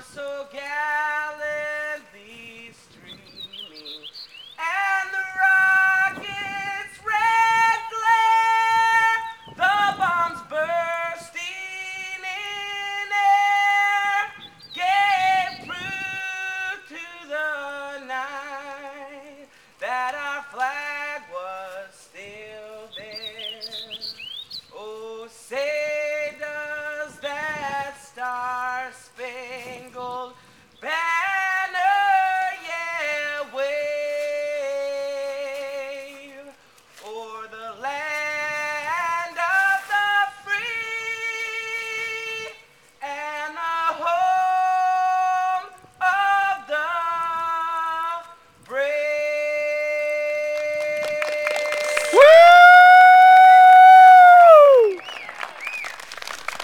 So gallantly streaming, and the rockets red glare, the bombs bursting in air, gave proof to the night that our flag. Woo!